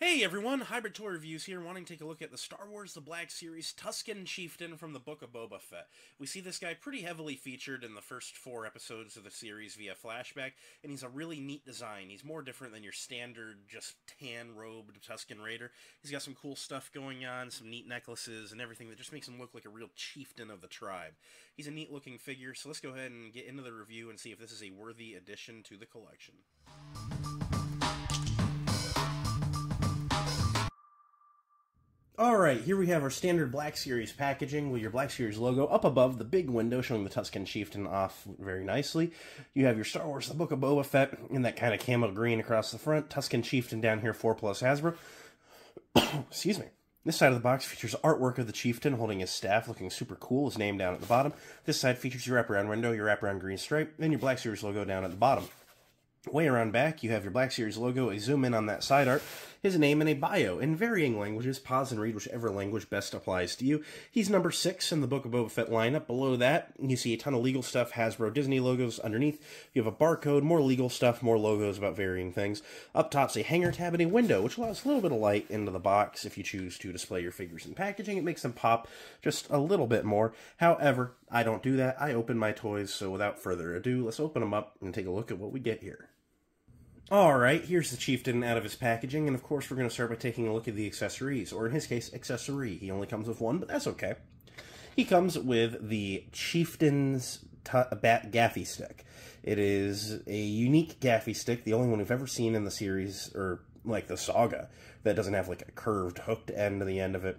Hey everyone, Hybrid Toy Reviews here, wanting to take a look at the Star Wars The Black Series Tusken Chieftain from the Book of Boba Fett. We see this guy pretty heavily featured in the first four episodes of the series via flashback, and he's a really neat design. He's more different than your standard, just tan-robed Tusken Raider. He's got some cool stuff going on, some neat necklaces, and everything that just makes him look like a real chieftain of the tribe. He's a neat looking figure, so let's go ahead and get into the review and see if this is a worthy addition to the collection. Alright, here we have our standard Black Series packaging with your Black Series logo up above the big window showing the Tusken Chieftain off very nicely. You have your Star Wars The Book of Boba Fett in that kind of camo green across the front. Tusken Chieftain down here, 4 plus Hasbro. Excuse me. This side of the box features artwork of the chieftain holding his staff, looking super cool, his name down at the bottom. This side features your wraparound window, your wraparound green stripe, and your Black Series logo down at the bottom. Way around back, you have your Black Series logo, a zoom in on that side art, his name, and a bio in varying languages. Pause and read whichever language best applies to you. He's number six in the Book of Boba Fett lineup. Below that, you see a ton of legal stuff, Hasbro Disney logos underneath. You have a barcode, more legal stuff, more logos about varying things. Up top's a hanger tab and a window, which allows a little bit of light into the box if you choose to display your figures in packaging. It makes them pop just a little bit more. However, I don't do that. I open my toys, so without further ado, let's open them up and take a look at what we get here. Alright, here's the chieftain out of his packaging, and of course we're going to start by taking a look at the accessories, or in his case, accessory. He only comes with one, but that's okay. He comes with the chieftain's bat gaffi stick. It is a unique gaffi stick, the only one we've ever seen in the series, or like the saga, that doesn't have like a curved hooked end to the end of it.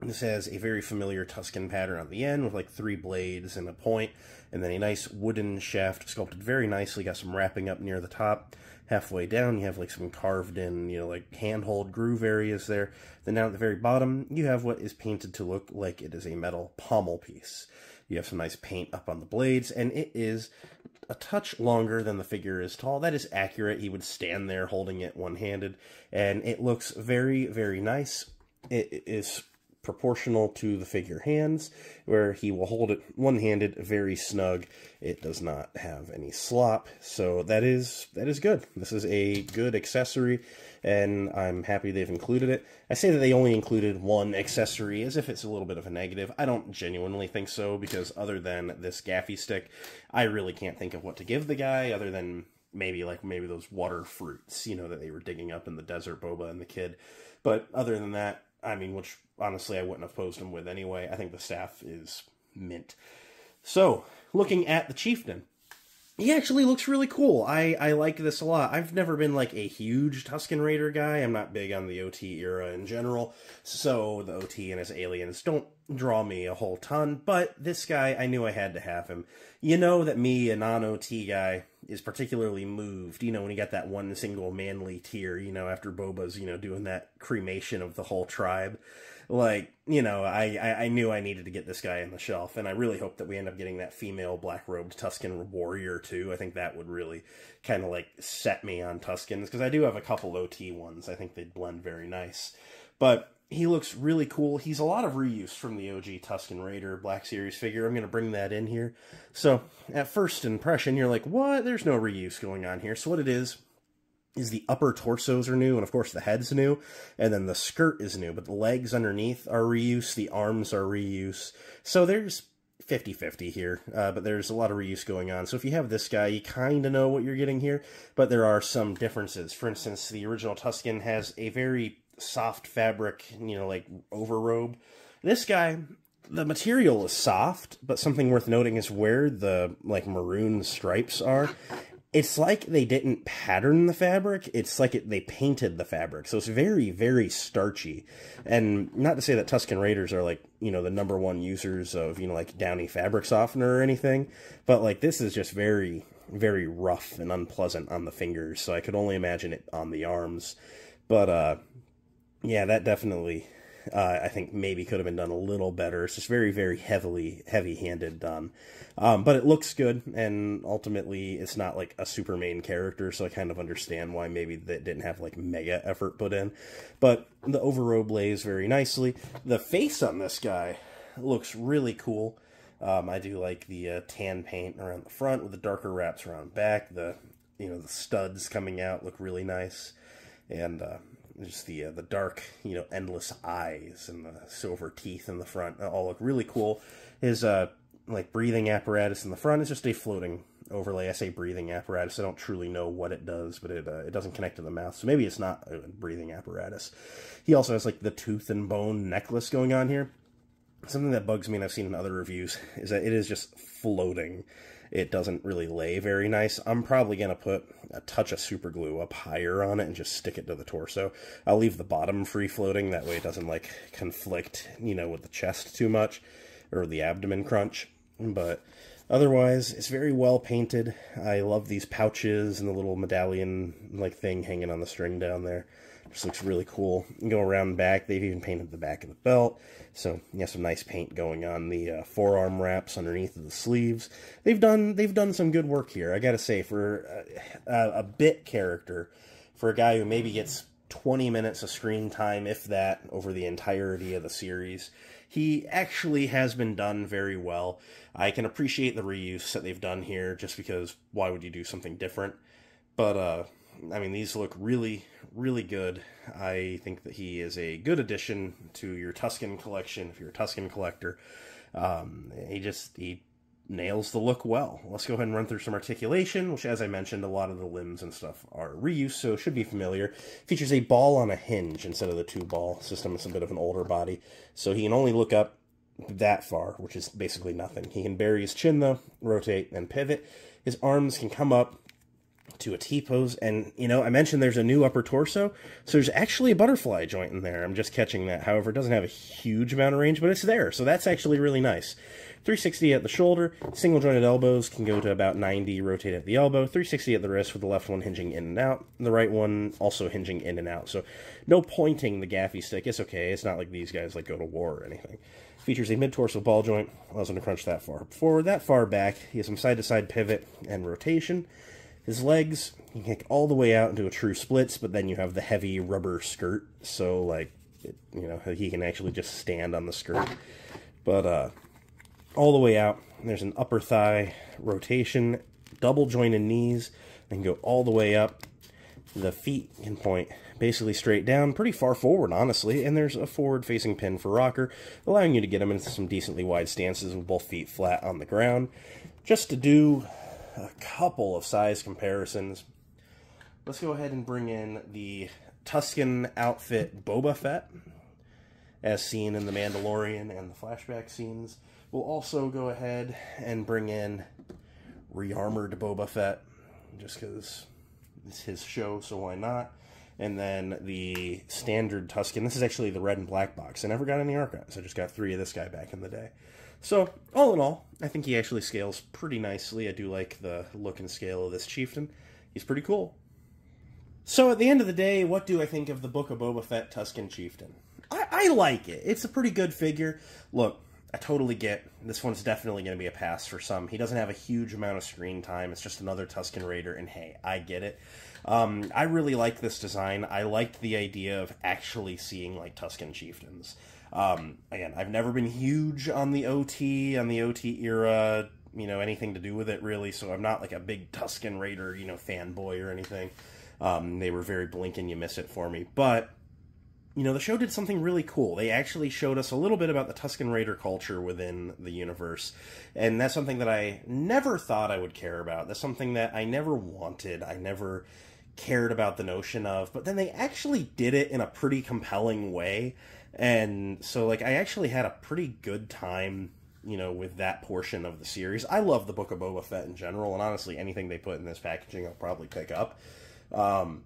This has a very familiar Tusken pattern on the end with like three blades and a point, and then a nice wooden shaft sculpted very nicely. Got some wrapping up near the top. Halfway down, you have like some carved in, you know, like handhold groove areas there. Then down at the very bottom, you have what is painted to look like it is a metal pommel piece. You have some nice paint up on the blades, and it is a touch longer than the figure is tall. That is accurate. He would stand there holding it one handed, and it looks very, very nice. It is proportional to the figure hands, where he will hold it one-handed, very snug. It does not have any slop, so that is that is good. This is a good accessory, and I'm happy they've included it. I say that they only included one accessory as if it's a little bit of a negative. I don't genuinely think so, because other than this gaffi stick, I really can't think of what to give the guy other than maybe like maybe those water fruits, you know, that they were digging up in the desert, Boba and the kid. But other than that, I mean, which honestly I wouldn't have posed him with anyway. I think the staff is mint. So, looking at the chieftain, he actually looks really cool. I, I like this a lot. I've never been like a huge Tusken Raider guy. I'm not big on the OT era in general, so the OT and his aliens don't draw me a whole ton. But this guy, I knew I had to have him. You know that me, a non OT guy, is particularly moved, you know, when you got that one single manly tear, you know, after Boba's, you know, doing that cremation of the whole tribe. Like, you know, I, I, I knew I needed to get this guy in the shelf, and I really hope that we end up getting that female black robed Tusken warrior too. I think that would really kind of like set me on Tuskens, because I do have a couple OT ones. I think they'd blend very nice. But he looks really cool. He's a lot of reuse from the OG Tusken Raider Black Series figure. I'm going to bring that in here. So, at first impression, you're like, what? There's no reuse going on here. So, what it is, is the upper torsos are new, and of course the head's new, and then the skirt is new, but the legs underneath are reuse, the arms are reuse. So, there's 50 50 here, uh, but there's a lot of reuse going on. So if you have this guy, you kind of know what you're getting here, but there are some differences. For instance, the original Tusken has a very soft fabric, you know, like overrobe. This guy, the material is soft, but something worth noting is where the like maroon stripes are. It's like they didn't pattern the fabric. It's like it, they painted the fabric. So it's very, very starchy. And not to say that Tusken Raiders are like, you know, the number one users of, you know, like downy fabric softener or anything. But like this is just very, very rough and unpleasant on the fingers. So I could only imagine it on the arms. But, uh, yeah, that definitely, uh, I think maybe could have been done a little better. It's just very, very heavily, heavy-handed done. Um, but it looks good, and ultimately, it's not like a super main character, so I kind of understand why maybe that didn't have like mega effort put in. But the overrobe lays very nicely. The face on this guy looks really cool. Um, I do like the uh, tan paint around the front with the darker wraps around back. The you know the studs coming out look really nice, and uh, just the uh, the dark, you know, endless eyes and the silver teeth in the front all look really cool. His uh, like breathing apparatus in the front is just a floating overlay. I say breathing apparatus. I don't truly know what it does, but it uh, it doesn't connect to the mouth, so maybe it's not a breathing apparatus. He also has like the tooth and bone necklace going on here. Something that bugs me, and I've seen in other reviews, is that it is just floating. It doesn't really lay very nice. I'm probably gonna put a touch of super glue up higher on it and just stick it to the torso. I'll leave the bottom free floating. That way it doesn't like conflict, you know, with the chest too much or the abdomen crunch. But Otherwise, it's very well painted. I love these pouches and the little medallion like thing hanging on the string down there. Looks really cool. You go around the back. They've even painted the back of the belt. So you have some nice paint going on the uh, forearm wraps underneath of the sleeves. They've done they've done some good work here. I gotta say, for a, a bit character, for a guy who maybe gets 20 minutes of screen time, if that, over the entirety of the series. He actually has been done very well. I can appreciate the reuse that they've done here just because why would you do something different? But, uh, I mean, these look really, really good. I think that he is a good addition to your Tusken collection if you're a Tusken collector. Um, he just, he nails the look well. Let's go ahead and run through some articulation, which, as I mentioned, a lot of the limbs and stuff are reused, so should be familiar. Features a ball on a hinge instead of the two ball system. It's a bit of an older body, so he can only look up that far, which is basically nothing. He can bury his chin, though, rotate, and pivot. His arms can come up to a T pose. And, you know, I mentioned there's a new upper torso. So there's actually a butterfly joint in there. I'm just catching that. However, it doesn't have a huge amount of range, but it's there. So that's actually really nice. 360 at the shoulder, single jointed elbows can go to about 90, rotate at the elbow, 360 at the wrist with the left one hinging in and out, the right one also hinging in and out. So no pointing the gaffi stick. It's okay. It's not like these guys like go to war or anything. Features a mid-torso ball joint, allows him to crunch that far forward, that far back. He has some side-to-side -side pivot and rotation. His legs, can kick all the way out into a true splits, but then you have the heavy rubber skirt, so like, it, you know, he can actually just stand on the skirt. But uh, all the way out, there's an upper thigh rotation, double jointed knees, and go all the way up. The feet can point basically straight down, pretty far forward, honestly, and there's a forward-facing pin for rocker, allowing you to get him into some decently wide stances with both feet flat on the ground. Just to do a couple of size comparisons. Let's go ahead and bring in the Tusken outfit Boba Fett, as seen in The Mandalorian and the flashback scenes. We'll also go ahead and bring in rearmored Boba Fett, just because it's his show, so why not? And then the standard Tusken. This is actually the red and black box. I never got any archives. I just got three of this guy back in the day. So, all in all, I think he actually scales pretty nicely. I do like the look and scale of this chieftain. He's pretty cool. So, at the end of the day, what do I think of the Book of Boba Fett Tusken Chieftain? I, I like it. It's a pretty good figure. Look, I totally get this one's definitely going to be a pass for some. He doesn't have a huge amount of screen time. It's just another Tusken Raider, and hey, I get it. Um, I really like this design. I liked the idea of actually seeing like Tusken chieftains. Um, again, I've never been huge on the OT, on the OT era, you know, anything to do with it really, so I'm not like a big Tusken Raider, you know, fanboy or anything. Um, they were very blink and you miss it for me. But, you know, the show did something really cool. They actually showed us a little bit about the Tusken Raider culture within the universe. And that's something that I never thought I would care about. That's something that I never wanted. I never cared about the notion of. But then they actually did it in a pretty compelling way and so like I actually had a pretty good time, you know, with that portion of the series. I love the Book of Boba Fett in general, and honestly, anything they put in this packaging, I'll probably pick up. Um,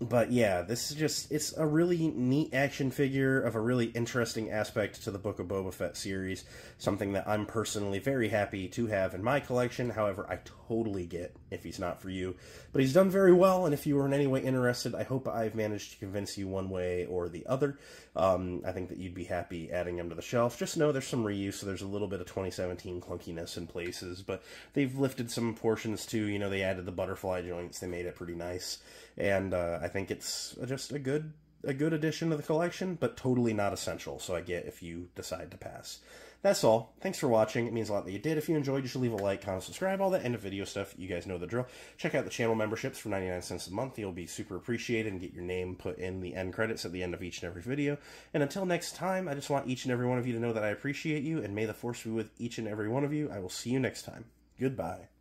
but yeah, this is just it's a really neat action figure of a really interesting aspect to the Book of Boba Fett series, something that I'm personally very happy to have in my collection. However, I totally get if he's not for you. But he's done very well, and if you were in any way interested, I hope I've managed to convince you one way or the other. Um, I think that you'd be happy adding him to the shelf. Just know there's some reuse, so there's a little bit of 2017 clunkiness in places, but they've lifted some portions too. You know, they added the butterfly joints, they made it pretty nice, and uh, I think it's just a good a good addition to the collection, but totally not essential. So I get if you decide to pass. That's all. Thanks for watching. It means a lot that you did. If you enjoyed, you should leave a like, comment, subscribe, all that end of video stuff. You guys know the drill. Check out the channel memberships for 99 cents a month. You'll be super appreciated and get your name put in the end credits at the end of each and every video. And until next time, I just want each and every one of you to know that I appreciate you, and may the force be with each and every one of you. I will see you next time. Goodbye.